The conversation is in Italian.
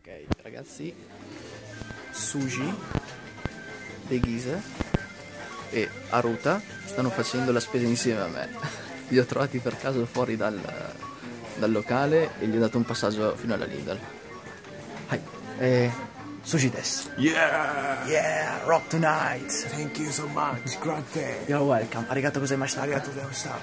Ok, ragazzi, Suji, Deghisa e Aruta stanno facendo la spesa insieme a me. Li ho trovati per caso fuori dal, dal locale e gli ho dato un passaggio fino alla Lidl. Hai, eh, Suji des. Yeah! Yeah, rock tonight. Thank you so much. Grazie. You're welcome. Arigato gozaimashita. Arigato gozaimashita.